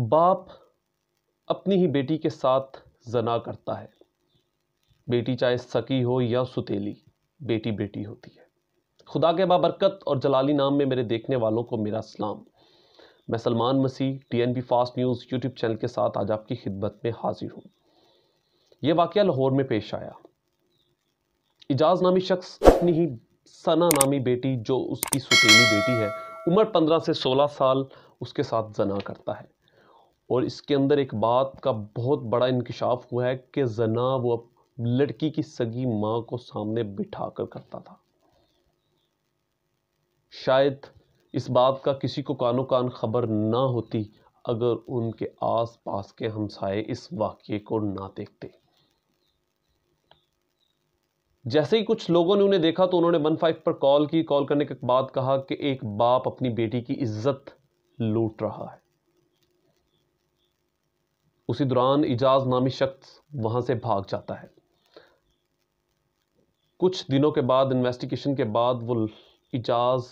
बाप अपनी ही बेटी के साथ जना करता है। बेटी चाहे सकी हो या सुतेली, बेटी बेटी होती है। खुदा के बाबरकत और जलाली नाम में मेरे देखने वालों को मेरा सलाम। मैं Salman Masih, TNB fast news YouTube channel के साथ आज आपकी खिदमत में हाजिर हूँ। यह वाक़ लाहौर में पेश आया। इजाज़ नामी शख्स अपनी ही सना नामी बेटी, जो उसकी सुतीली बेटी है, उम्र पंद्रह से सोलह साल उसके साथ जना करता है। और इसके अंदर एक बात का बहुत बड़ा इंकशाफ हुआ है कि जना वो लड़की की सगी माँ को सामने बिठा कर करता था। शायद इस बात का किसी को कानो कान खबर ना होती अगर उनके आस पास के हमसाए इस वाक्य को ना देखते। जैसे ही कुछ लोगों ने उन्हें देखा तो उन्होंने वन फाइव पर कॉल की। कॉल करने के बाद कहा कि एक बाप अपनी बेटी की इज़्ज़त लूट रहा है। उसी दौरान इजाज नामी शख्स वहाँ से भाग जाता है। कुछ दिनों के बाद इन्वेस्टिगेशन के बाद वो इजाज,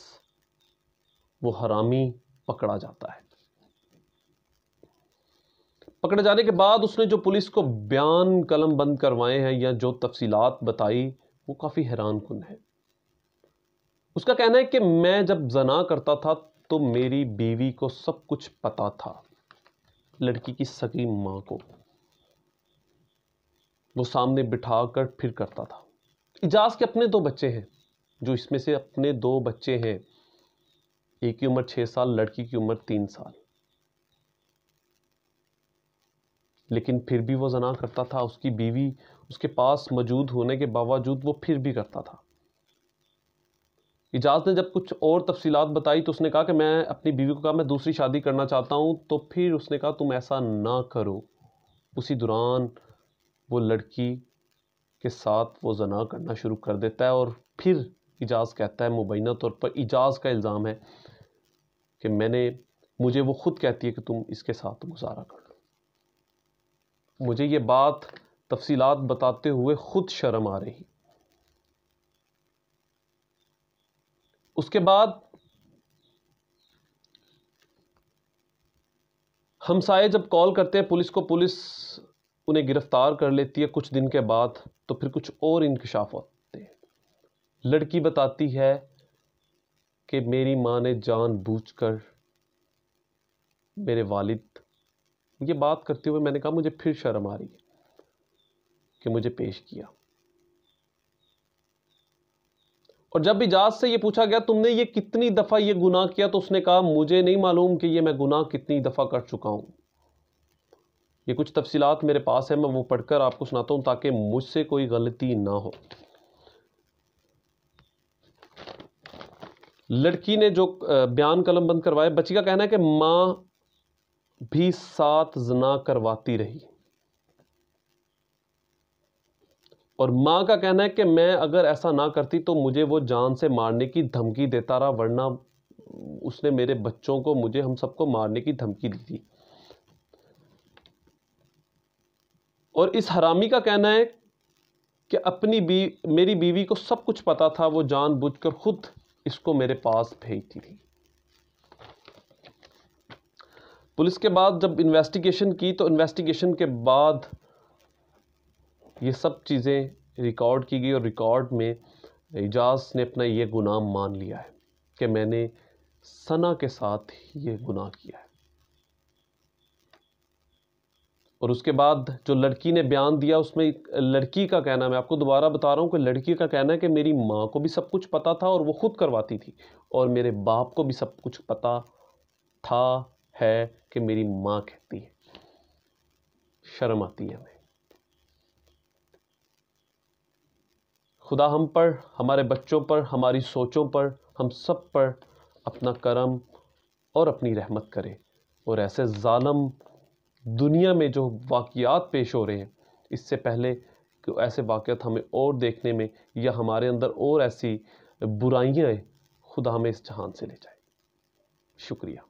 वो हरामी पकड़ा जाता है। पकड़े जाने के बाद उसने जो पुलिस को बयान कलम बंद करवाए हैं या जो तफसीलात बताई, वो काफ़ी हैरान कन है। उसका कहना है कि मैं जब जना करता था तो मेरी बीवी को सब कुछ पता था। लड़की की सगी माँ को। वो सामने बिठा कर फिर करता था। इजाज के अपने दो बच्चे हैं, जो इसमें से अपने दो बच्चे हैं। एक की उम्र छह साल, लड़की की उम्र तीन साल। लेकिन फिर भी वो जना करता था। उसकी बीवी उसके पास मौजूद होने के बावजूद वो फिर भी करता था। इजाज ने जब कुछ और तफसीलात बताई तो उसने कहा कि मैं अपनी बीवी को कहा, मैं दूसरी शादी करना चाहता हूँ। तो फिर उसने कहा, तुम ऐसा ना करो। उसी दौरान वो लड़की के साथ वो जना करना शुरू कर देता है और फिर इजाज़ कहता है मुबैना तौर पर। इजाज़ का इल्ज़ाम है कि मैंने, मुझे वो ख़ुद कहती है कि तुम इसके साथ गुजारा कर लो। मुझे ये बात तफसीलात बताते हुए ख़ुद शर्म आ रही। उसके बाद हमसाए जब कॉल करते हैं, पुलिस को पुलिस उन्हें गिरफ़्तार कर लेती है कुछ दिन के बाद तो फिर कुछ और इंकशाफ होते हैं। लड़की बताती है कि मेरी माँ ने जान बूझ कर मेरे वालिद, ये बात करते हुए मैंने कहा, मुझे फिर शर्म आ रही है कि मुझे पेश किया। और जब भी इजाज से ये पूछा गया, तुमने ये कितनी दफ़ा ये गुनाह किया? तो उसने कहा, मुझे नहीं मालूम कि ये मैं गुनाह कितनी दफ़ा कर चुका हूँ। ये कुछ तफसीलात मेरे पास है, मैं वो पढ़कर आपको सुनाता हूँ ताकि मुझसे कोई गलती ना हो। लड़की ने जो बयान कलम बंद करवाया बच्ची का कहना है कि माँ भी साथ जना करवाती रही। और माँ का कहना है कि मैं अगर ऐसा ना करती तो मुझे वो जान से मारने की धमकी देता रहा, वरना उसने मेरे बच्चों को, मुझे, हम सबको मारने की धमकी दी थी। और इस हरामी का कहना है कि अपनी बी, मेरी बीवी को सब कुछ पता था, वो जानबूझकर खुद इसको मेरे पास भेजती थी। पुलिस के बाद जब इन्वेस्टिगेशन की तो इन्वेस्टिगेशन के बाद ये सब चीज़ें रिकॉर्ड की गई और रिकॉर्ड में एजाज ने अपना ये गुनाह मान लिया है कि मैंने सना के साथ ये गुनाह किया है। और उसके बाद जो लड़की ने बयान दिया, उसमें लड़की का कहना, मैं आपको दोबारा बता रहा हूँ कि लड़की का कहना है कि मेरी माँ को भी सब कुछ पता था और वो खुद करवाती थी और मेरे बाप को भी सब कुछ पता था, है कि मेरी माँ कहती है। शर्म आती है हमें। खुदा हम पर, हमारे बच्चों पर, हमारी सोचों पर, हम सब पर अपना करम और अपनी रहमत करे। और ऐसे ालम दुनिया में जो वाक़ात पेश हो रहे हैं, इससे पहले कि ऐसे वाक़ात हमें और देखने में या हमारे अंदर और ऐसी बुराइयाँ खुदा हमें इस जहान से ले जाए। शुक्रिया।